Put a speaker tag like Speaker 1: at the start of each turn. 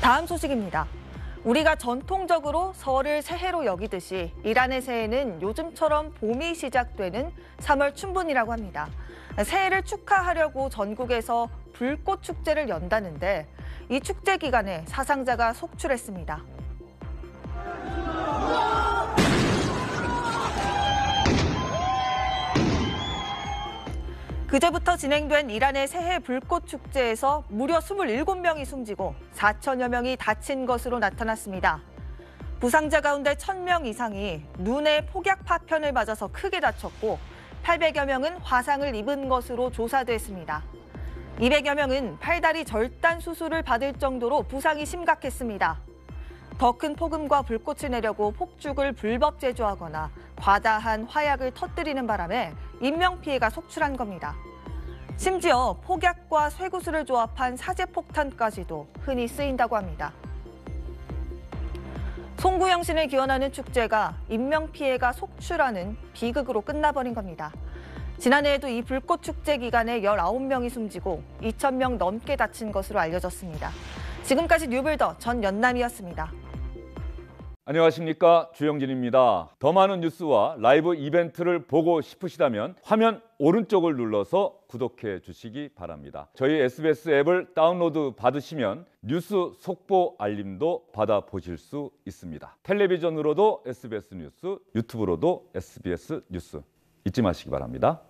Speaker 1: 다음 소식입니다. 우리가 전통적으로 설을 새해로 여기듯이 이란의 새해는 요즘처럼 봄이 시작되는 3월 춘분이라고 합니다. 새해를 축하하려고 전국에서 불꽃 축제를 연다는데 이 축제 기간에 사상자가 속출했습니다. 그제부터 진행된 이란의 새해 불꽃 축제에서 무려 27명이 숨지고 4천여 명이 다친 것으로 나타났습니다. 부상자 가운데 1,000명 이상이 눈에 폭약 파편을 맞아서 크게 다쳤고 800여 명은 화상을 입은 것으로 조사됐습니다. 200여 명은 팔다리 절단 수술을 받을 정도로 부상이 심각했습니다. 더 큰 폭음과 불꽃을 내려고 폭죽을 불법 제조하거나 과다한 화약을 터뜨리는 바람에 인명피해가 속출한 겁니다. 심지어 폭약과 쇠구슬을 조합한 사제폭탄까지도 흔히 쓰인다고 합니다. 송구영신을 기원하는 축제가 인명피해가 속출하는 비극으로 끝나버린 겁니다. 지난해에도 이 불꽃 축제 기간에 19명이 숨지고 2,000명 넘게 다친 것으로 알려졌습니다. 지금까지 뉴블더 전 연남이었습니다.
Speaker 2: 안녕하십니까 주영진입니다. 더 많은 뉴스와 라이브 이벤트를 보고 싶으시다면 화면 오른쪽을 눌러서 구독해 주시기 바랍니다. 저희 SBS 앱을 다운로드 받으시면 뉴스 속보 알림도 받아 보실 수 있습니다. 텔레비전으로도 SBS 뉴스, 유튜브로도 SBS 뉴스 잊지 마시기 바랍니다.